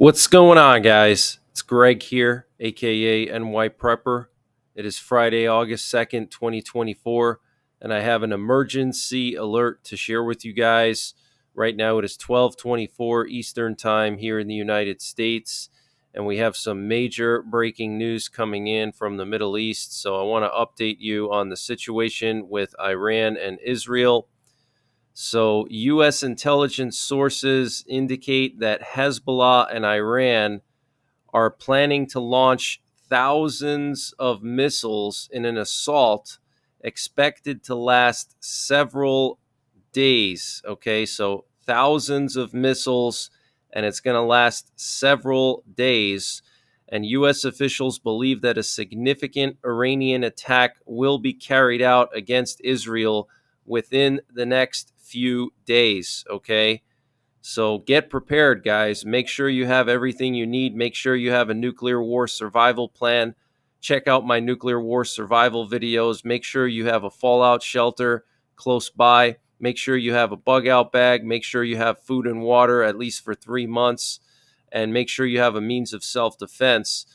What's going on, guys? It's Greg here, aka NY Prepper. It is Friday, August 2nd, 2024, and I have an emergency alert to share with you guys. Right now it is 12:24 Eastern Time here in the United States, and we have some major breaking news coming in from the Middle East. So I want to update you on the situation with Iran and Israel. So, U.S. intelligence sources indicate that Hezbollah and Iran are planning to launch thousands of missiles in an assault expected to last several days. Okay, so thousands of missiles, and it's going to last several days. And U.S. officials believe that a significant Iranian attack will be carried out against Israel within the next few days. Okay. So get prepared, guys. Make sure you have everything you need. Make sure you have a nuclear war survival plan. Check out my nuclear war survival videos. Make sure you have a fallout shelter close by. Make sure you have a bug out bag. Make sure you have food and water at least for three months. And make sure you have a means of self defense.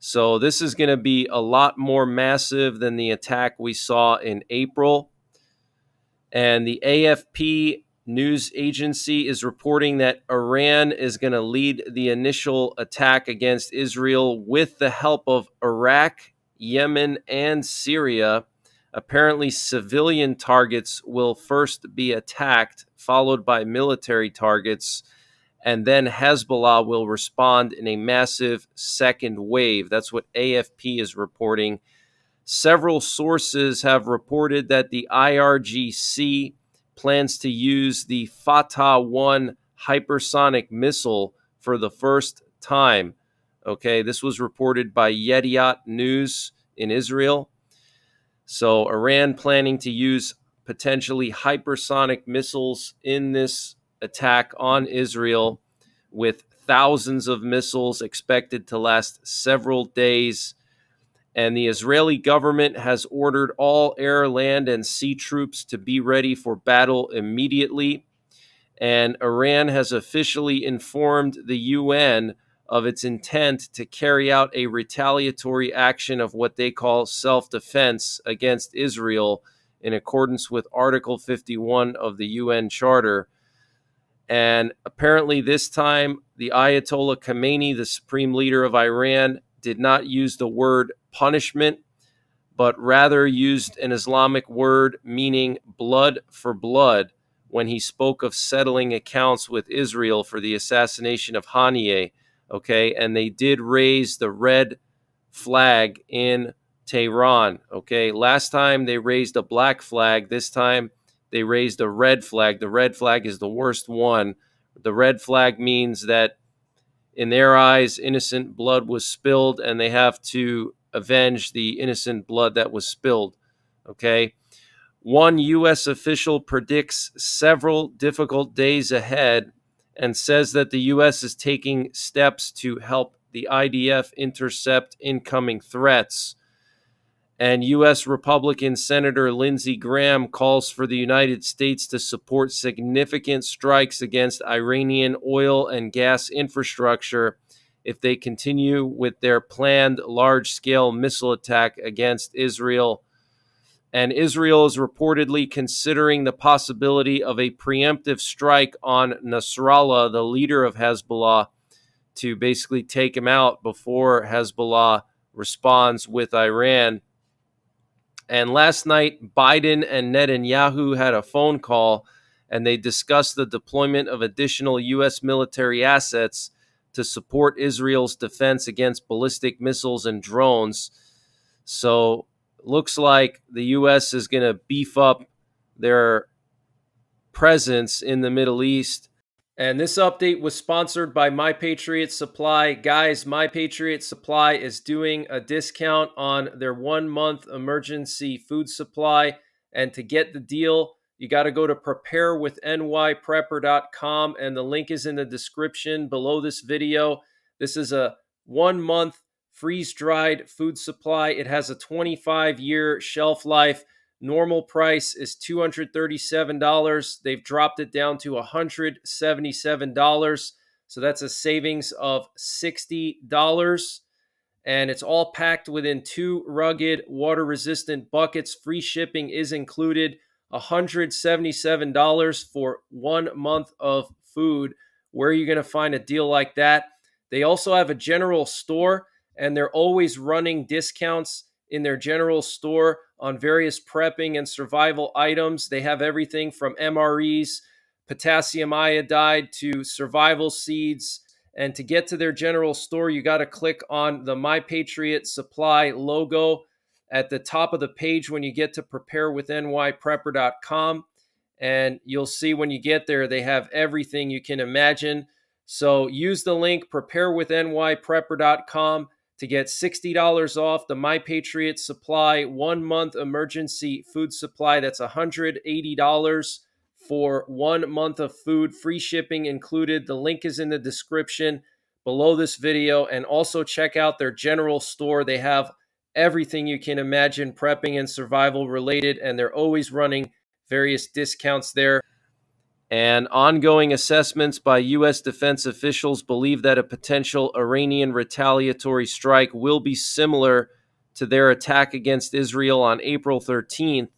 So, this is going to be a lot more massive than the attack we saw in April. And the AFP news agency is reporting that Iran is going to lead the initial attack against Israel with the help of Iraq, Yemen, and Syria. Apparently, civilian targets will first be attacked, followed by military targets, and then Hezbollah will respond in a massive second wave. That's what AFP is reporting. Several sources have reported that the IRGC plans to use the Fattah 1 hypersonic missile for the first time. Okay, this was reported by Yediot News in Israel. So, Iran planning to use potentially hypersonic missiles in this attack on Israel with thousands of missiles expected to last several days and the Israeli government has ordered all air, land, and sea troops to be ready for battle immediately. And Iran has officially informed the UN of its intent to carry out a retaliatory action of what they call self defense against Israel in accordance with Article 51 of the UN Charter. And apparently, this time, the Ayatollah Khamenei, the supreme leader of Iran, did not use the word punishment, but rather used an Islamic word meaning blood for blood when he spoke of settling accounts with Israel for the assassination of Haniyeh. Okay, and they did raise the red flag in Tehran. Okay, last time they raised a black flag. This time they raised a red flag. The red flag is the worst one. The red flag means that in their eyes, innocent blood was spilled, and they have to avenge the innocent blood that was spilled. Okay. One U.S. official predicts several difficult days ahead and says that the U.S. is taking steps to help the IDF intercept incoming threats. And U.S. Republican Senator Lindsey Graham calls for the United States to support significant strikes against Iranian oil and gas infrastructure if they continue with their planned large scale missile attack against Israel. And Israel is reportedly considering the possibility of a preemptive strike on Nasrallah, the leader of Hezbollah, to basically take him out before Hezbollah responds with Iran. And last night, Biden and Netanyahu had a phone call and they discussed the deployment of additional U.S. military assets to support Israel's defense against ballistic missiles and drones. So, looks like the U.S. is going to beef up their presence in the Middle East. And this update was sponsored by My Patriot Supply. Guys, My Patriot Supply is doing a discount on their one month emergency food supply. And to get the deal, you got to go to preparewithnyprepper.com, and the link is in the description below this video. This is a one month freeze dried food supply. It has a 25 year shelf life. Normal price is $237. They've dropped it down to $177. So that's a savings of $60. And it's all packed within two rugged, water resistant buckets. Free shipping is included. $177 for one month of food. Where are you going to find a deal like that? They also have a general store, and they're always running discounts in their general store on various prepping and survival items. They have everything from MREs, potassium iodide to survival seeds. And to get to their general store, you got to click on the My Patriot Supply logo at the top of the page when you get to preparewithnyprepper.com. And you'll see when you get there, they have everything you can imagine. So use the link preparewithnyprepper.com to get $60 off the My Patriot Supply one month emergency food supply. That's $180 for one month of food, free shipping included. The link is in the description below this video. And also check out their general store. They have everything you can imagine prepping and survival related, and they're always running various discounts there. And ongoing assessments by U.S. defense officials believe that a potential Iranian retaliatory strike will be similar to their attack against Israel on April 13th,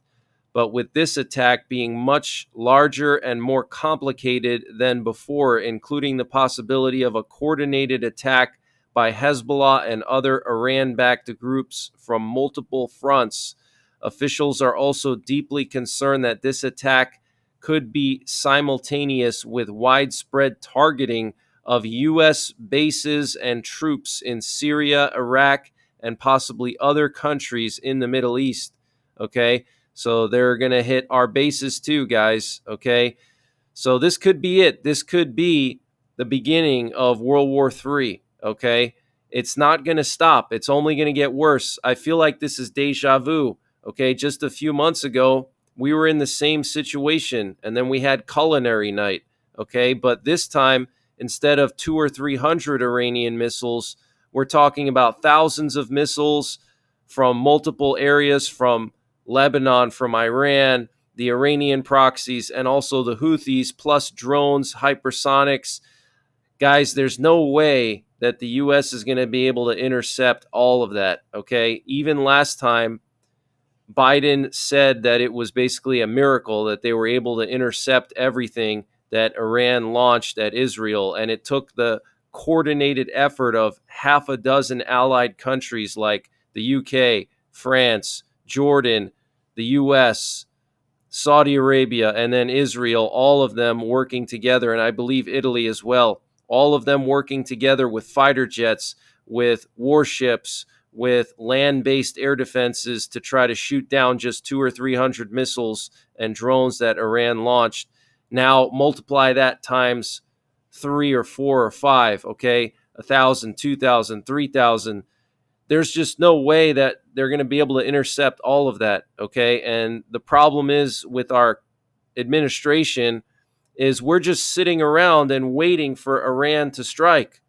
but with this attack being much larger and more complicated than before, including the possibility of a coordinated attack by Hezbollah and other Iran backed groups from multiple fronts. Officials are also deeply concerned that this attack could be simultaneous with widespread targeting of U.S. bases and troops in Syria, Iraq, and possibly other countries in the Middle East. Okay. So they're going to hit our bases too, guys. Okay. So this could be it. This could be the beginning of World War III. Okay. It's not going to stop. It's only going to get worse. I feel like this is deja vu. Okay. Just a few months ago, we were in the same situation and then we had culinary night okay? But this time instead of two or three hundred iranian missiles we're talking about thousands of missiles from multiple areas from lebanon from iran the iranian proxies and also the houthis plus drones hypersonics. Guys there's no way that the us is going to be able to intercept all of that okay? Even last time Biden said that it was basically a miracle that they were able to intercept everything that Iran launched at Israel. And it took the coordinated effort of half a dozen allied countries like the UK, France, Jordan, the US, Saudi Arabia, and then Israel, all of them working together. And I believe Italy as well. All of them working together with fighter jets, with warships, with land based air defenses to try to shoot down just two or 300 missiles and drones that Iran launched. Now multiply that times three or four or five, okay? A thousand, two thousand, three thousand. There's just no way that they're going to be able to intercept all of that, okay? And the problem is with our administration is we're just sitting around and waiting for Iran to strike,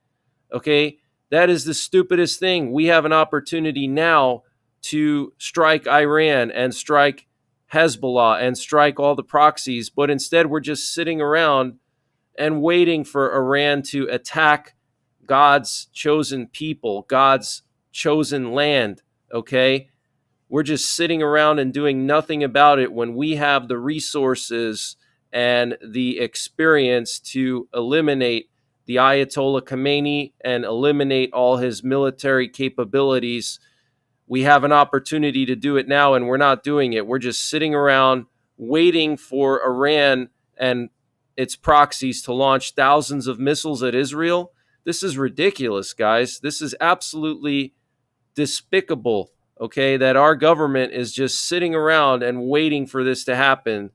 okay? That is the stupidest thing. We have an opportunity now to strike Iran and strike Hezbollah and strike all the proxies, but instead we're just sitting around and waiting for Iran to attack God's chosen people, God's chosen land, okay? We're just sitting around and doing nothing about it when we have the resources and the experience to eliminate the Ayatollah Khamenei and eliminate all his military capabilities. We have an opportunity to do it now, and we're not doing it. We're just sitting around waiting for Iran and its proxies to launch thousands of missiles at Israel. This is ridiculous, guys. This is absolutely despicable, okay, that our government is just sitting around and waiting for this to happen.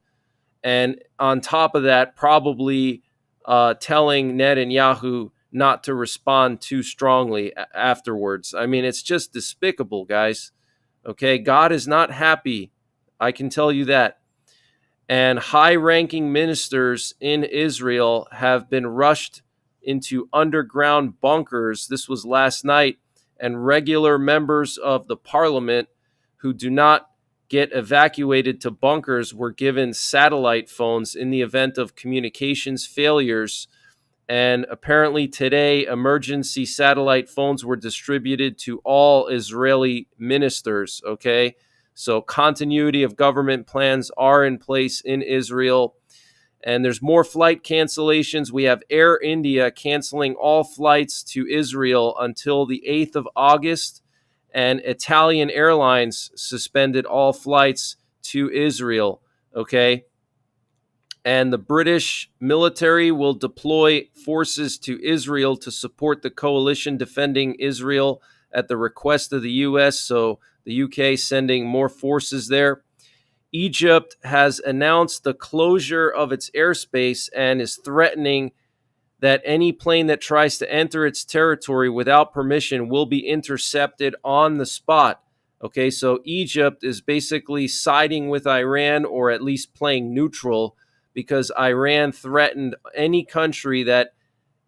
And on top of that, probably uh, telling Netanyahu not to respond too strongly afterwards. I mean, it's just despicable, guys. Okay, God is not happy. I can tell you that. And high ranking ministers in Israel have been rushed into underground bunkers. This was last night. And regular members of the parliament who do not get evacuated to bunkers were given satellite phones in the event of communications failures. And apparently, today, emergency satellite phones were distributed to all Israeli ministers. Okay. So, continuity of government plans are in place in Israel. And there's more flight cancellations. We have Air India canceling all flights to Israel until the 8th of August. And Italian Airlines suspended all flights to Israel. Okay and the British military will deploy forces to Israel to support the coalition defending Israel at the request of the U.S. So the UK sending more forces there. Egypt has announced the closure of its airspace and is threatening that any plane that tries to enter its territory without permission will be intercepted on the spot. Okay, so Egypt is basically siding with Iran or at least playing neutral because Iran threatened any country that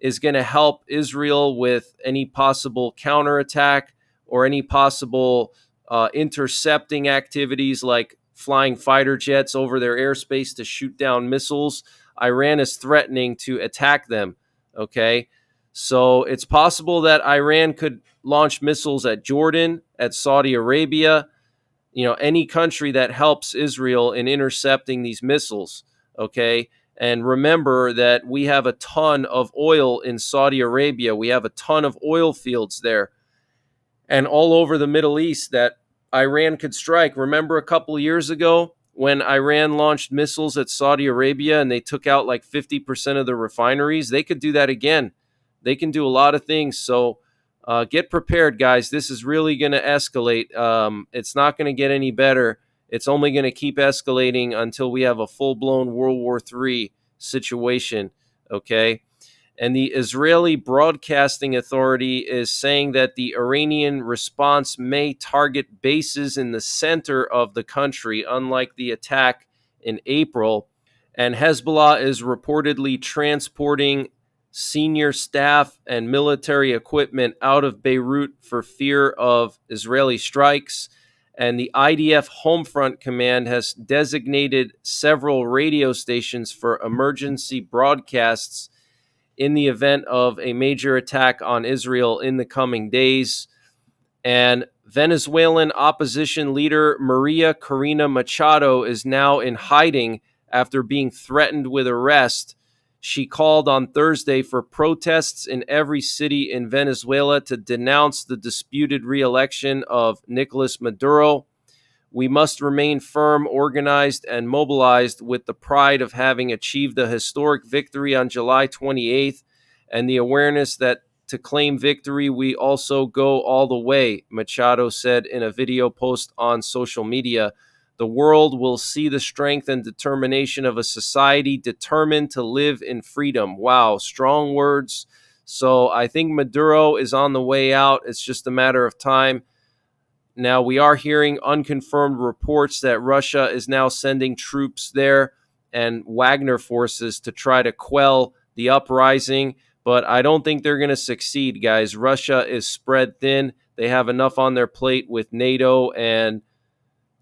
is going to help Israel with any possible counterattack or any possible uh, intercepting activities like flying fighter jets over their airspace to shoot down missiles. Iran is threatening to attack them. Okay. So it's possible that Iran could launch missiles at Jordan, at Saudi Arabia, you know, any country that helps Israel in intercepting these missiles. Okay. And remember that we have a ton of oil in Saudi Arabia. We have a ton of oil fields there and all over the Middle East that Iran could strike. Remember a couple years ago when Iran launched missiles at Saudi Arabia and they took out like 50% of the refineries? They could do that again. They can do a lot of things. So uh, get prepared, guys. This is really going to escalate. Um, it's not going to get any better. It's only going to keep escalating until we have a full blown World War III situation. Okay. And the Israeli Broadcasting Authority is saying that the Iranian response may target bases in the center of the country, unlike the attack in April. And Hezbollah is reportedly transporting senior staff and military equipment out of Beirut for fear of Israeli strikes and the IDF Homefront Command has designated several radio stations for emergency broadcasts in the event of a major attack on Israel in the coming days. And Venezuelan opposition leader Maria Corina Machado is now in hiding after being threatened with arrest she called on Thursday for protests in every city in Venezuela to denounce the disputed reelection of Nicolas Maduro. We must remain firm, organized, and mobilized with the pride of having achieved a historic victory on July 28th and the awareness that to claim victory, we also go all the way, Machado said in a video post on social media. The world will see the strength and determination of a society determined to live in freedom. Wow, strong words. So I think Maduro is on the way out. It's just a matter of time. Now, we are hearing unconfirmed reports that Russia is now sending troops there and Wagner forces to try to quell the uprising, but I don't think they're going to succeed, guys. Russia is spread thin. They have enough on their plate with NATO and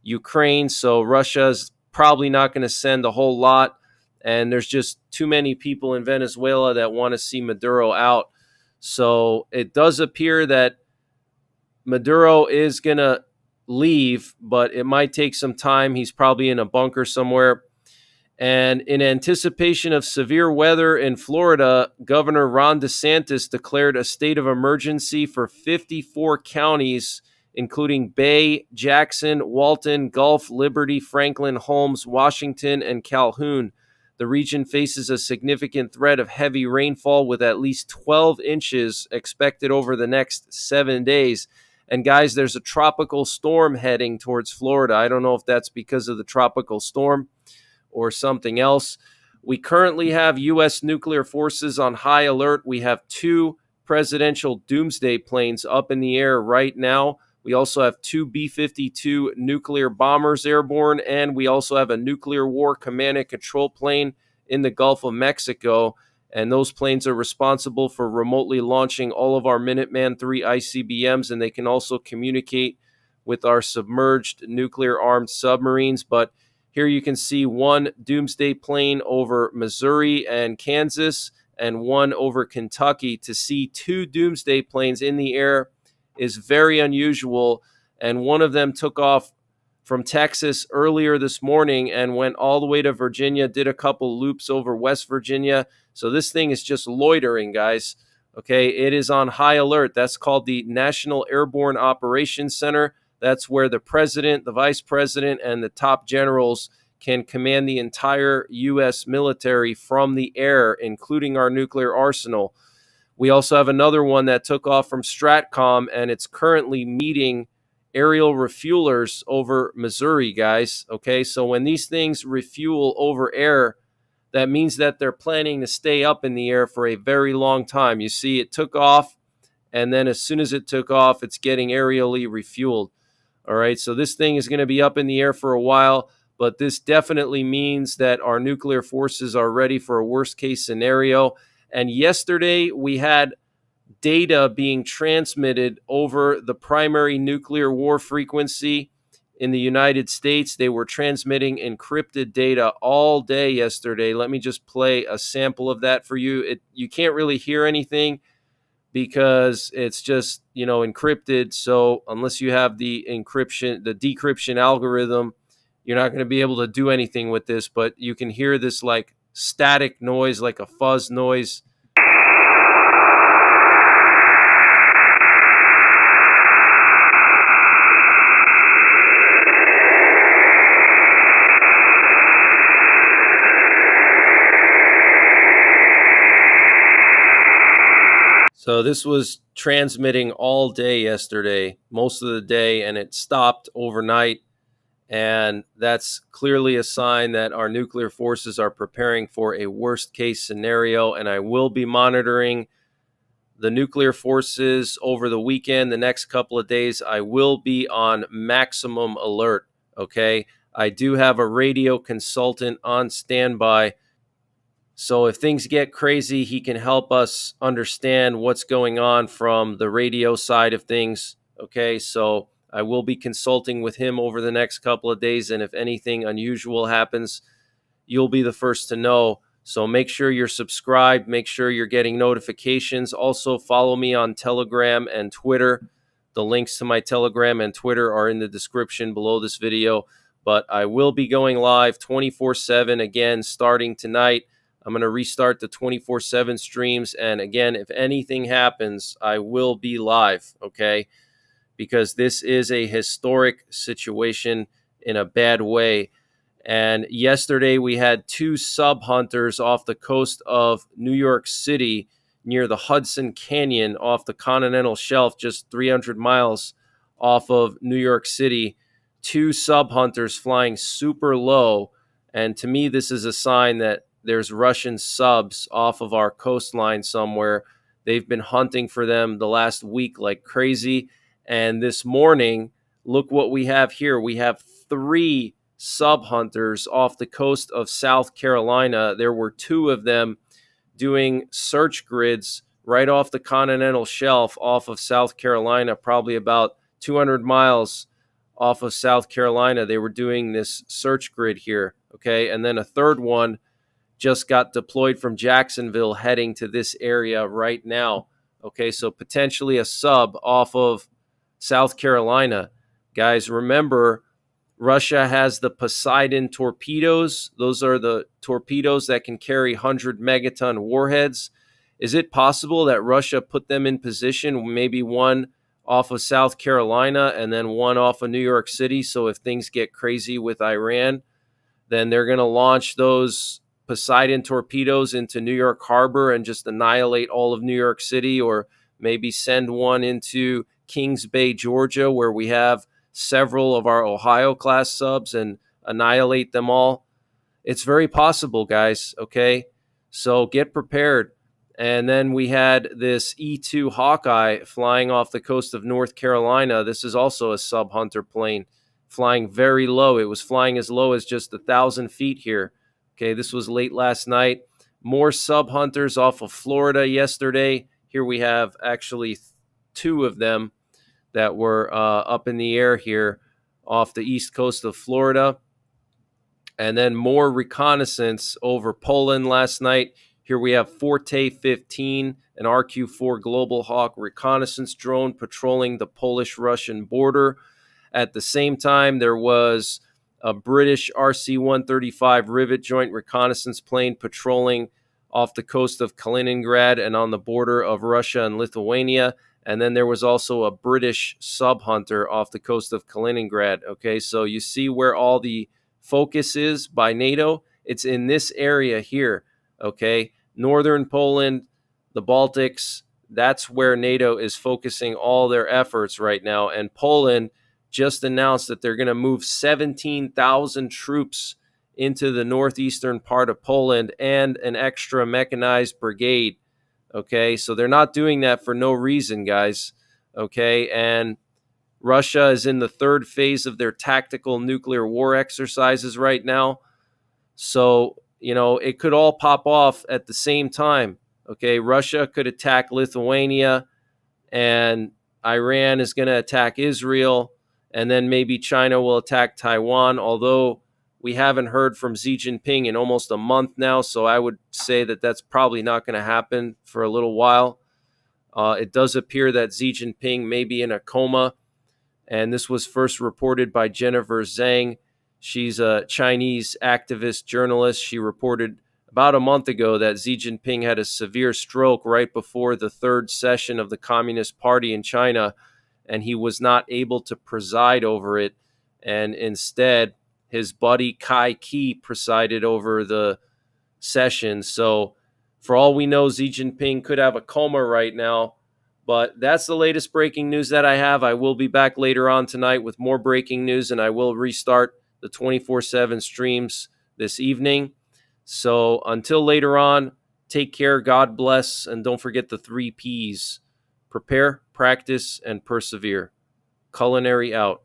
Ukraine, so Russia's probably not going to send a whole lot. And there's just too many people in Venezuela that want to see Maduro out. So it does appear that Maduro is going to leave, but it might take some time. He's probably in a bunker somewhere. And in anticipation of severe weather in Florida, Governor Ron DeSantis declared a state of emergency for 54 counties including Bay, Jackson, Walton, Gulf, Liberty, Franklin, Holmes, Washington, and Calhoun. The region faces a significant threat of heavy rainfall with at least 12 inches expected over the next seven days. And guys, there's a tropical storm heading towards Florida. I don't know if that's because of the tropical storm or something else. We currently have U.S. nuclear forces on high alert. We have two presidential doomsday planes up in the air right now. We also have two B 52 nuclear bombers airborne, and we also have a nuclear war command and control plane in the Gulf of Mexico. And those planes are responsible for remotely launching all of our Minuteman III ICBMs, and they can also communicate with our submerged nuclear armed submarines. But here you can see one doomsday plane over Missouri and Kansas, and one over Kentucky. To see two doomsday planes in the air is very unusual. And one of them took off from Texas earlier this morning and went all the way to Virginia, did a couple loops over West Virginia. So this thing is just loitering, guys. Okay, it is on high alert. That's called the National Airborne Operations Center. That's where the president, the vice president, and the top generals can command the entire U.S. military from the air, including our nuclear arsenal. We also have another one that took off from STRATCOM, and it's currently meeting aerial refuelers over Missouri, guys. Okay, so when these things refuel over air, that means that they're planning to stay up in the air for a very long time. You see, it took off, and then as soon as it took off, it's getting aerially refueled. All right, so this thing is going to be up in the air for a while, but this definitely means that our nuclear forces are ready for a worst case scenario. And yesterday we had data being transmitted over the primary nuclear war frequency in the United States. They were transmitting encrypted data all day yesterday. Let me just play a sample of that for you. It, you can't really hear anything because it's just you know encrypted. So unless you have the encryption, the decryption algorithm, you're not going to be able to do anything with this. But you can hear this like static noise, like a fuzz noise So this was transmitting all day yesterday, most of the day, and it stopped overnight. And that's clearly a sign that our nuclear forces are preparing for a worst case scenario. And I will be monitoring the nuclear forces over the weekend, the next couple of days. I will be on maximum alert. Okay. I do have a radio consultant on standby so if things get crazy, he can help us understand what's going on from the radio side of things. Okay, so I will be consulting with him over the next couple of days. And if anything unusual happens, you'll be the first to know. So make sure you're subscribed, make sure you're getting notifications. Also, follow me on Telegram and Twitter. The links to my Telegram and Twitter are in the description below this video. But I will be going live 24 7 again starting tonight. I'm going to restart the 24 7 streams. And again, if anything happens, I will be live, okay? Because this is a historic situation in a bad way. And yesterday we had two sub hunters off the coast of New York City near the Hudson Canyon off the continental shelf, just 300 miles off of New York City. Two sub hunters flying super low. And to me, this is a sign that there's Russian subs off of our coastline somewhere. They've been hunting for them the last week like crazy. And this morning, look what we have here. We have three sub hunters off the coast of South Carolina. There were two of them doing search grids right off the continental shelf off of South Carolina, probably about 200 miles off of South Carolina. They were doing this search grid here. Okay. And then a third one just got deployed from Jacksonville heading to this area right now. Okay, so potentially a sub off of South Carolina. Guys, remember, Russia has the Poseidon torpedoes. Those are the torpedoes that can carry 100 megaton warheads. Is it possible that Russia put them in position, maybe one off of South Carolina and then one off of New York City? So if things get crazy with Iran, then they're going to launch those Poseidon torpedoes into New York Harbor and just annihilate all of New York City, or maybe send one into Kings Bay, Georgia, where we have several of our Ohio class subs and annihilate them all. It's very possible, guys. Okay. So get prepared. And then we had this E 2 Hawkeye flying off the coast of North Carolina. This is also a sub hunter plane flying very low. It was flying as low as just a thousand feet here. Okay, this was late last night. More sub hunters off of Florida yesterday. Here we have actually two of them that were uh, up in the air here off the east coast of Florida. And then more reconnaissance over Poland last night. Here we have Forte 15, an RQ 4 Global Hawk reconnaissance drone patrolling the Polish Russian border. At the same time, there was a British RC 135 Rivet Joint reconnaissance plane patrolling off the coast of Kaliningrad and on the border of Russia and Lithuania. And then there was also a British sub hunter off the coast of Kaliningrad. Okay, so you see where all the focus is by NATO. It's in this area here. Okay, northern Poland, the Baltics. That's where NATO is focusing all their efforts right now. And Poland just announced that they're going to move 17,000 troops into the northeastern part of Poland and an extra mechanized brigade. Okay, so they're not doing that for no reason, guys. Okay, and Russia is in the third phase of their tactical nuclear war exercises right now. So, you know, it could all pop off at the same time. Okay, Russia could attack Lithuania, and Iran is going to attack Israel, and then maybe China will attack Taiwan, although we haven't heard from Xi Jinping in almost a month now, so I would say that that's probably not going to happen for a little while. Uh, it does appear that Xi Jinping may be in a coma, and this was first reported by Jennifer Zeng. She's a Chinese activist journalist. She reported about a month ago that Xi Jinping had a severe stroke right before the third session of the Communist Party in China, and he was not able to preside over it. And instead, his buddy Cai Qi presided over the session. So, for all we know, Xi Jinping could have a coma right now. But that's the latest breaking news that I have. I will be back later on tonight with more breaking news, and I will restart the 24 7 streams this evening. So, until later on, take care, God bless, and don't forget the three P's prepare, practice, and persevere. Culinary out.